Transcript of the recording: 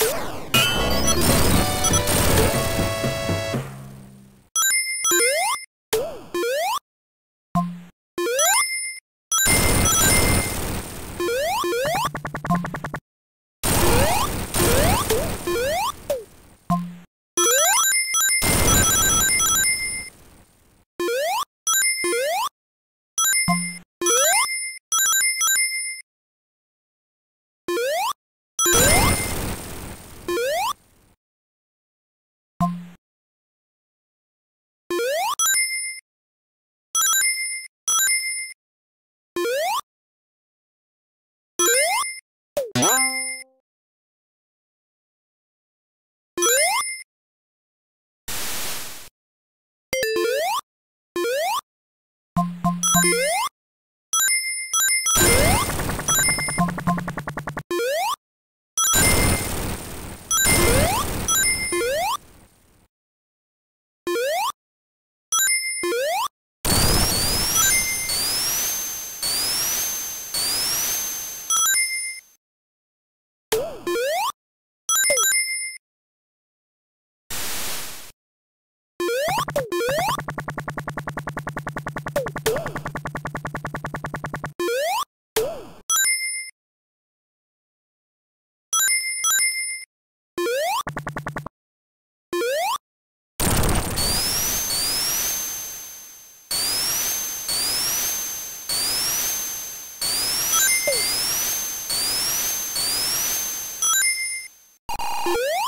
Let's go. You Woo!